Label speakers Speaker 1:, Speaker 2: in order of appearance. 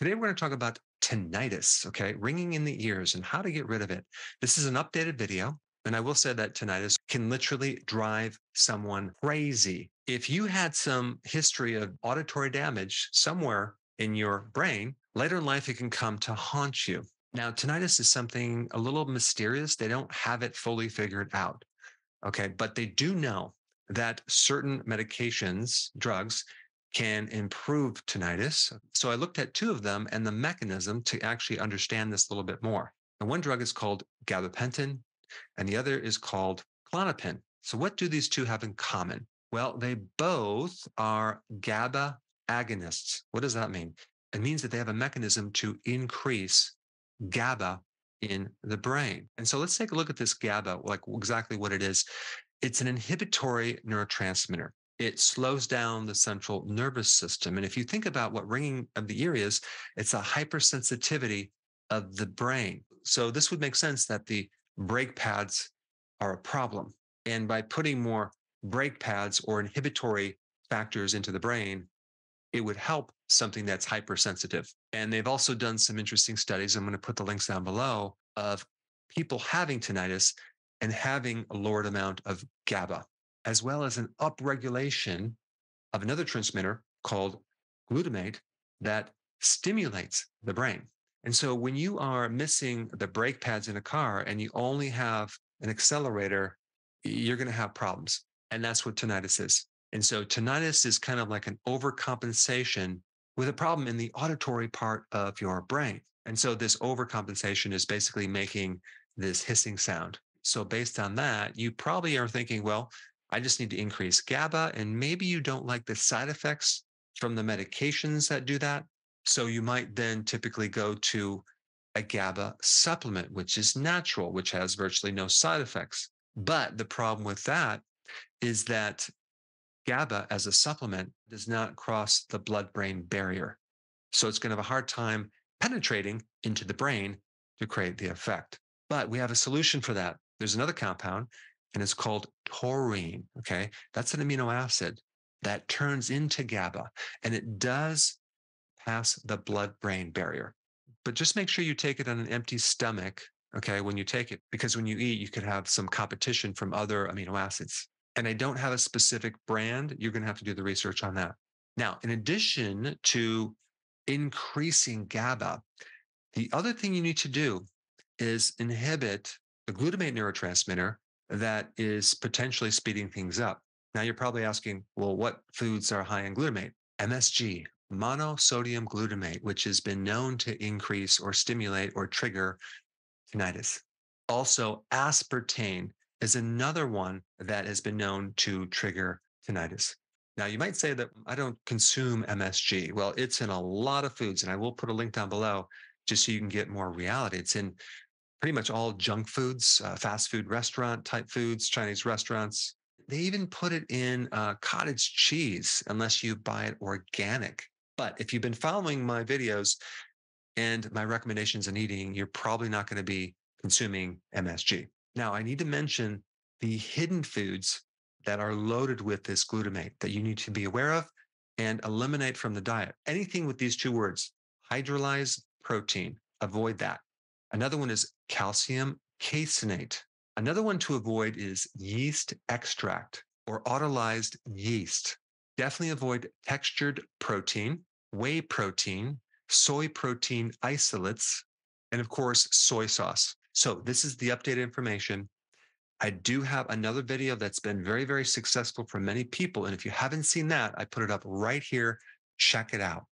Speaker 1: Today, we're going to talk about tinnitus, okay, ringing in the ears and how to get rid of it. This is an updated video. And I will say that tinnitus can literally drive someone crazy. If you had some history of auditory damage somewhere in your brain, later in life, it can come to haunt you. Now, tinnitus is something a little mysterious. They don't have it fully figured out. Okay. But they do know that certain medications, drugs, can improve tinnitus. So I looked at two of them and the mechanism to actually understand this a little bit more. And one drug is called gabapentin, and the other is called Klonopin. So what do these two have in common? Well, they both are GABA agonists. What does that mean? It means that they have a mechanism to increase GABA in the brain. And so let's take a look at this GABA, like exactly what it is. It's an inhibitory neurotransmitter. It slows down the central nervous system. And if you think about what ringing of the ear is, it's a hypersensitivity of the brain. So this would make sense that the brake pads are a problem. And by putting more brake pads or inhibitory factors into the brain, it would help something that's hypersensitive. And they've also done some interesting studies. I'm going to put the links down below of people having tinnitus and having a lowered amount of GABA, as well as an upregulation of another transmitter called glutamate that stimulates the brain. And so when you are missing the brake pads in a car and you only have an accelerator, you're going to have problems. And that's what tinnitus is. And so tinnitus is kind of like an overcompensation with a problem in the auditory part of your brain. And so this overcompensation is basically making this hissing sound. So based on that, you probably are thinking, well, I just need to increase GABA. And maybe you don't like the side effects from the medications that do that. So you might then typically go to a GABA supplement, which is natural, which has virtually no side effects. But the problem with that is that GABA as a supplement does not cross the blood brain barrier. So it's going to have a hard time penetrating into the brain to create the effect. But we have a solution for that. There's another compound and it's called taurine. Okay. That's an amino acid that turns into GABA and it does pass the blood brain barrier. But just make sure you take it on an empty stomach. Okay. When you take it, because when you eat, you could have some competition from other amino acids. And I don't have a specific brand. You're going to have to do the research on that. Now, in addition to increasing GABA, the other thing you need to do is inhibit the glutamate neurotransmitter that is potentially speeding things up. Now, you're probably asking, well, what foods are high in glutamate? MSG, monosodium glutamate, which has been known to increase or stimulate or trigger tinnitus. Also, aspartame is another one that has been known to trigger tinnitus. Now, you might say that I don't consume MSG. Well, it's in a lot of foods, and I will put a link down below just so you can get more reality. It's in pretty much all junk foods, uh, fast food restaurant type foods, Chinese restaurants. They even put it in uh, cottage cheese unless you buy it organic. But if you've been following my videos and my recommendations in eating, you're probably not going to be consuming MSG. Now, I need to mention the hidden foods that are loaded with this glutamate that you need to be aware of and eliminate from the diet. Anything with these two words, hydrolyzed protein, avoid that. Another one is calcium caseinate. Another one to avoid is yeast extract or autolyzed yeast. Definitely avoid textured protein, whey protein, soy protein isolates, and of course, soy sauce. So this is the updated information. I do have another video that's been very, very successful for many people. And if you haven't seen that, I put it up right here. Check it out.